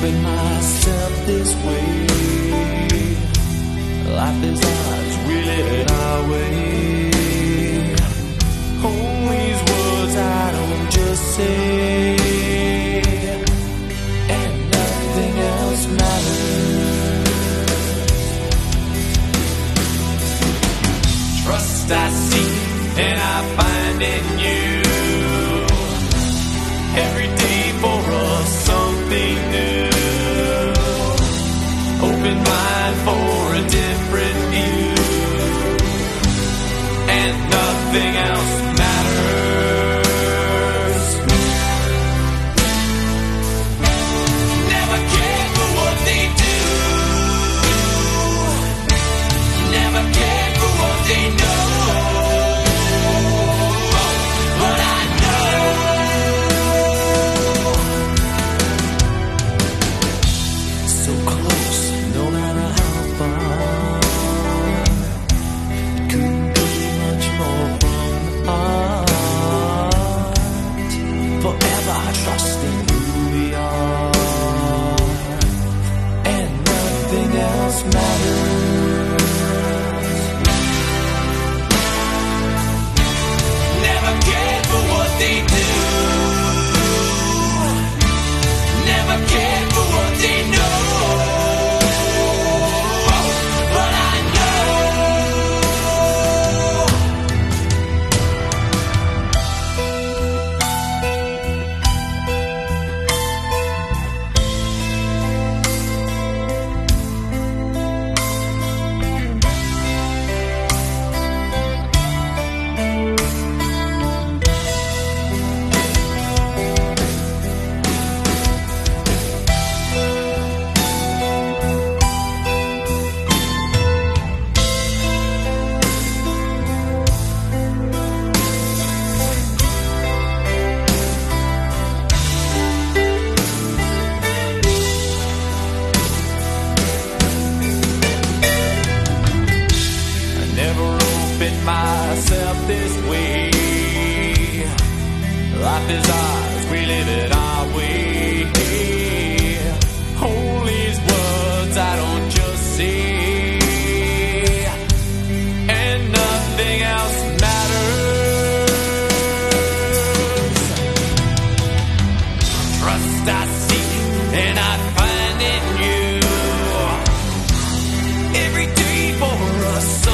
keeping myself this way. Life is ours, we live it our way. All these words I don't just say, and nothing else matters. Trust I see, and I find in you every day. Nothing Life is ours, we live it our way. All these words I don't just say, and nothing else matters. Trust I seek, and I find in you. Every day for us